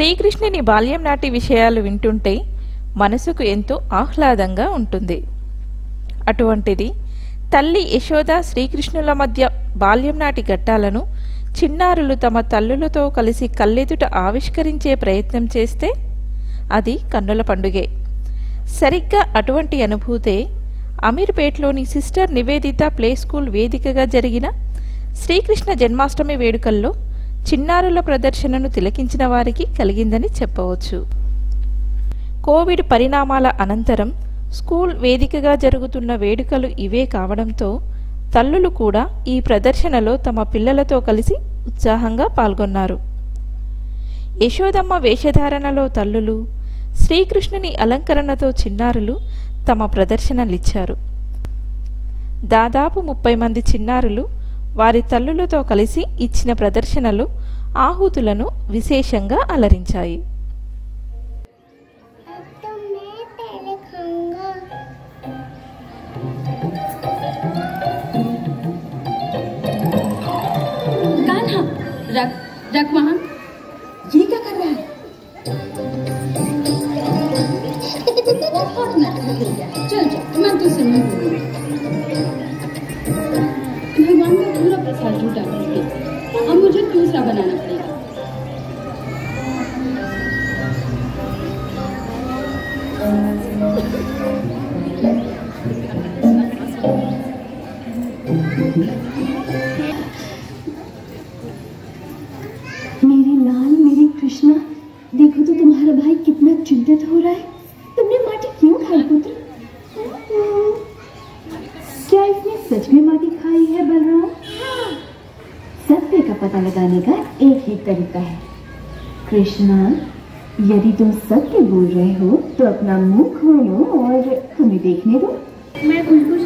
శ్రీకృష్ణుని బాల్యం నాటి విషయాలు వింటుంటే మనసుకు ఎంతో ఆహ్లాదంగా ఉంటుంది. అటువంటిది తల్లి యశోద శ్రీకృష్ణుల మధ్య బాల్యం నాటి ఘట్టాలను చిన్నారులు తమ తల్లులతో కలిసి కళ్ళెదుట ఆవిష్కరించే ప్రయత్నం చేస్తే అది కన్నుల పండుగే. సరిగ్గా అటువంటి అనుభూతే అమీర్పేట్లోని సిస్టర్ నివేదిత ప్లే స్కూల్ వేదికగా జరిగిన శ్రీకృష్ణ జన్మాష్టమి వేడుకల్లో చిన్నారుల ప్రదర్శనను తిలకించిన వారికి కలిగిందని చెప్పవచ్చు. కోవిడ్ పరిణామాల అనంతరం స్కూల్ వేదికగా జరుగుతున్న వేడుకలు ఇవే కావడంతో తల్లులు కూడా ఈ ప్రదర్శనలో తమ పిల్లలతో కలిసి ఉత్సాహంగా పాల్గొన్నారు. యశోదమ్మ వేషధారణలో తల్లులు శ్రీకృష్ణుని అలంకరణతో చిన్నారులు తమ ప్రదర్శనలిచ్చారు. దాదాపు ముప్పై మంది చిన్నారులు వారి తల్లులతో కలిసి ఇచ్చిన ప్రదర్శనలు ఆహుతులను విశేషంగా అలరించాయి अब तो मैं पहले खाऊंगा कान्हा रख रख वहाँ ये क्या कर रहा है बहुत नाटक हो गया चल चल मैं तुझसे नहीं मुझे दूसरा बनाना पड़ेगा मेरे लगाने का एक ही तरीका है। कृष्णा, यदि तुम सत्य बोल रहे हो तो अपना मुँह खोलो और तुम्हें देखने दो। मैं खुशबू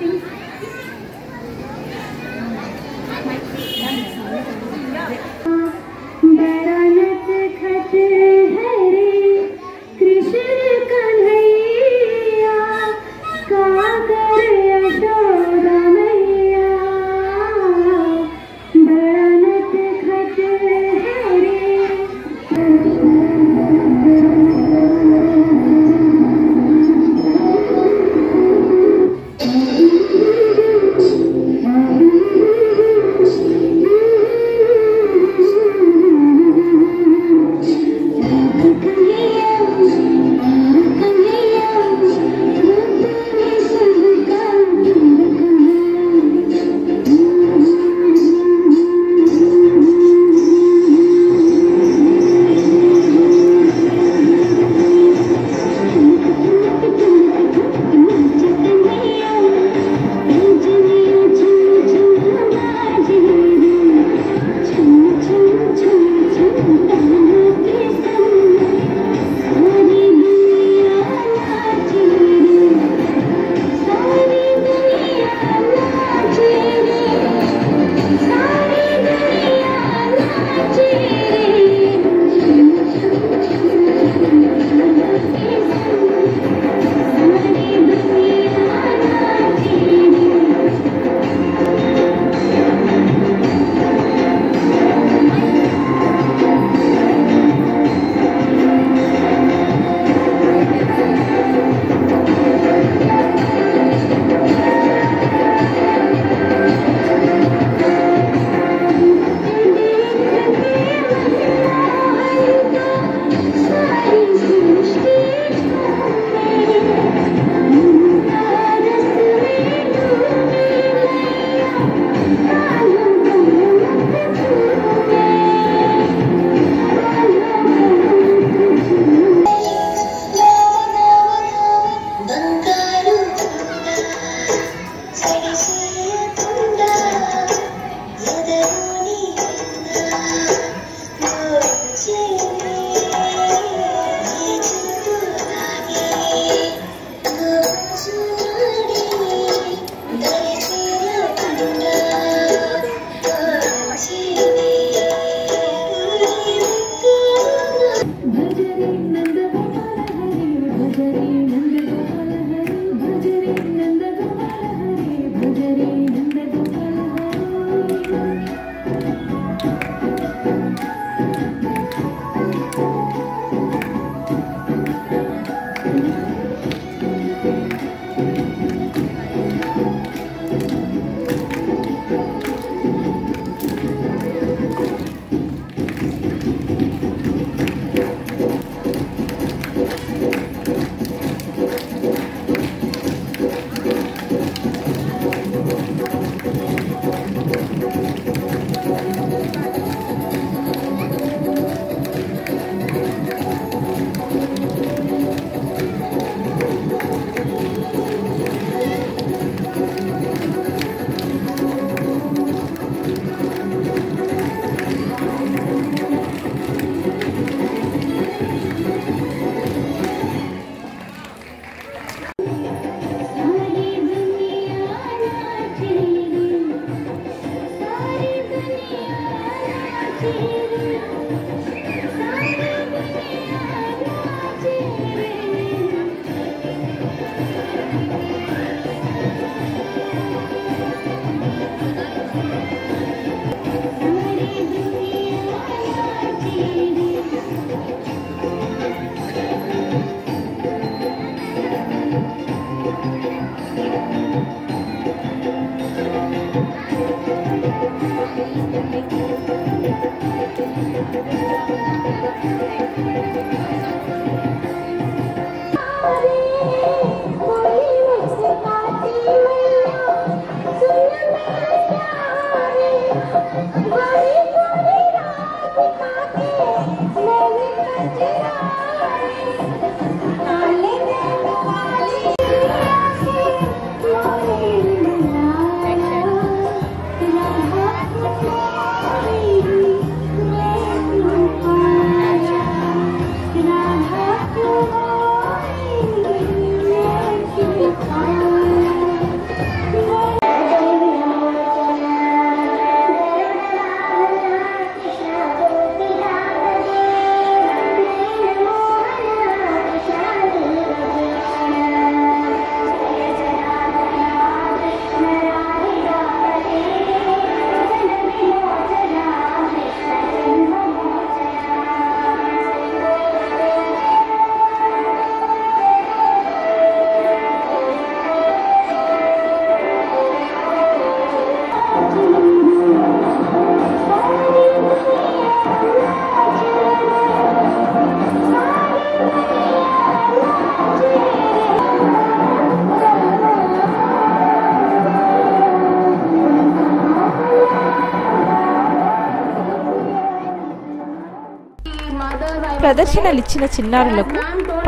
ప్రదర్శనలు ఇచ్చిన చిన్నారులకు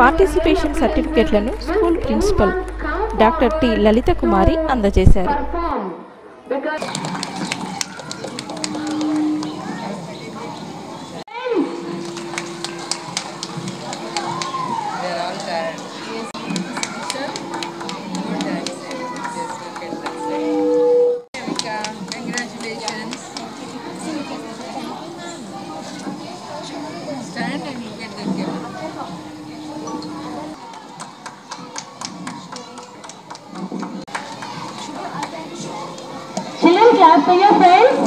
పార్టిసిపేషన్ సర్టిఫికెట్లను school principal doctor T Lalitha Kumari అందజేశారు. Clap for your friends.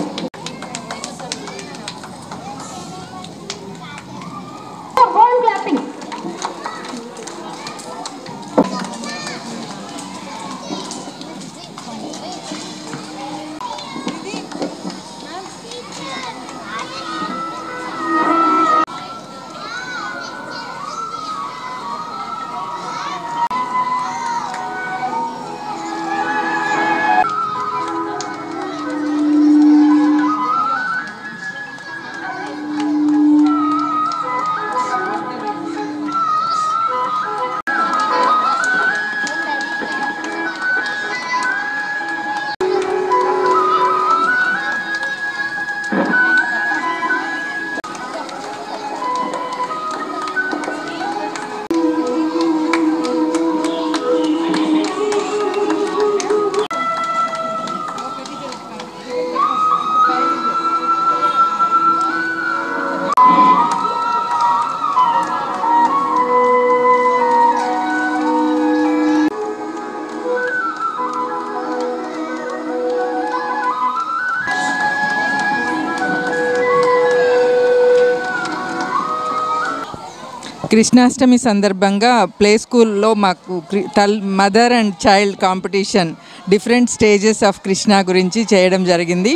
Krishnashtami సందర్భంగా ప్లే స్కూల్లో మాకు తల్ mother and child competition different stages of Krishna గురించి చేయడం జరిగింది.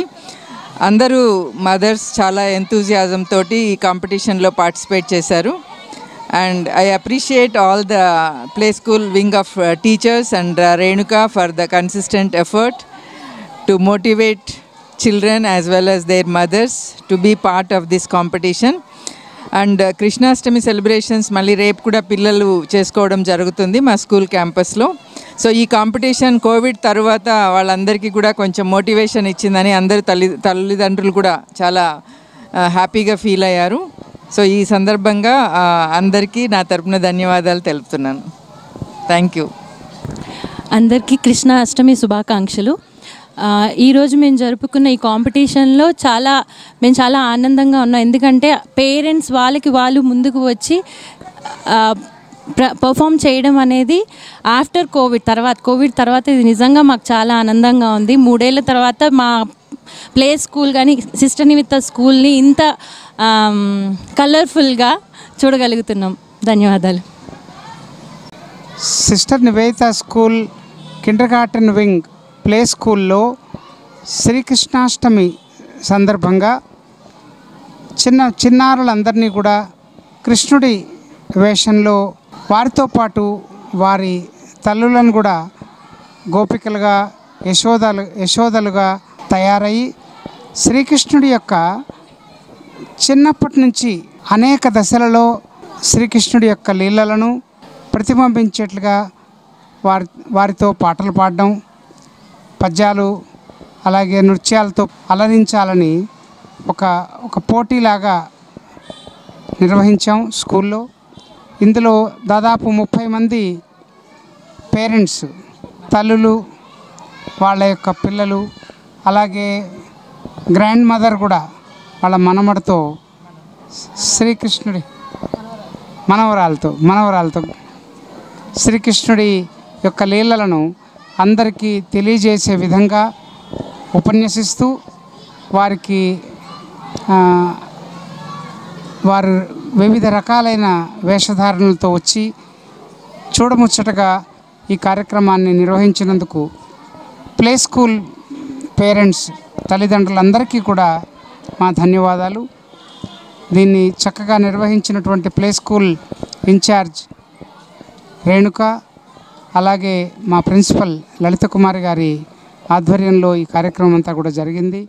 అందరూ మదర్స్ చాలా ఎంతూజియాజం తోటి ఈ కాంపిటీషన్లో పార్టిసిపేట్ చేశారు. And I appreciate all the play school wing of teachers and Renuka for the consistent effort to motivate children as well as their mothers to be part of this competition. And Krishnashtami celebrations మళ్ళీ రేపు కూడా పిల్లలు చేసుకోవడం జరుగుతుంది మా school క్యాంపస్లో. So ఈ competition Covid తర్వాత వాళ్ళందరికీ కూడా కొంచెం మోటివేషన్ ఇచ్చిందని అందరు తల్లి తల్లిదండ్రులు కూడా చాలా హ్యాపీగా ఫీల్ అయ్యారు. సో ఈ సందర్భంగా అందరికీ నా తరపున ధన్యవాదాలు తెలుపుతున్నాను. Thank you. అందరికీ కృష్ణ అష్టమి శుభాకాంక్షలు. ఈరోజు మేము జరుపుకున్న ఈ కాంపిటీషన్లో చాలా మేము చాలా ఆనందంగా ఉన్నాం. ఎందుకంటే పేరెంట్స్ వాళ్ళకి వాళ్ళు ముందుకు వచ్చి ప్ర పర్ఫామ్ చేయడం అనేది ఆఫ్టర్ కోవిడ్ తర్వాత కోవిడ్ తర్వాత ఇది నిజంగా మాకు చాలా ఆనందంగా ఉంది. మూడేళ్ళ తర్వాత మా ప్లే స్కూల్ కానీ సిస్టర్ నిమిత్త స్కూల్ని ఇంత కలర్ఫుల్గా చూడగలుగుతున్నాం. ధన్యవాదాలు. Sister Niveta school kindergarten wing play స్కూల్లో శ్రీకృష్ణాష్టమి సందర్భంగా చిన్న చిన్నారులందరినీ కూడా కృష్ణుడి వేషంలో వారితో పాటు వారి తల్లులను కూడా గోపికలుగా యశోదలు యశోదలుగా తయారయ్యి శ్రీకృష్ణుడి యొక్క చిన్నప్పటి నుంచి అనేక దశలలో శ్రీకృష్ణుడి యొక్క లీలలను ప్రతిబింబించేట్లుగా వారి వారితో పాటలు పాడడం పద్యాలు అలాగే నృత్యాలతో అలరించాలని ఒక ఒక పోటీలాగా నిర్వహించాం స్కూల్లో. ఇందులో దాదాపు ముప్పై మంది పేరెంట్స్ తల్లులు వాళ్ళ యొక్క పిల్లలు అలాగే గ్రాండ్ మదర్ కూడా వాళ్ళ మనమడితో శ్రీకృష్ణుడి మనవరాలతో మనవరాలతో శ్రీకృష్ణుడి యొక్క లీలలను అందరికీ తెలియజేసే విధంగా ఉపన్యసిస్తూ వారికి వారు వివిధ రకాలైన వేషధారణలతో వచ్చి చూడముచ్చటగా ఈ కార్యక్రమాన్ని నిర్వహించినందుకు ప్లే స్కూల్ పేరెంట్స్ తల్లిదండ్రులందరికీ కూడా మా ధన్యవాదాలు. దీన్ని చక్కగా నిర్వహించినటువంటి ప్లే స్కూల్ ఇన్ఛార్జ్ రేణుక అలాగే మా ప్రిన్సిపల్ లలిత కుమార్ గారి ఆధ్వర్యంలో ఈ కార్యక్రమం అంతా కూడా జరిగింది.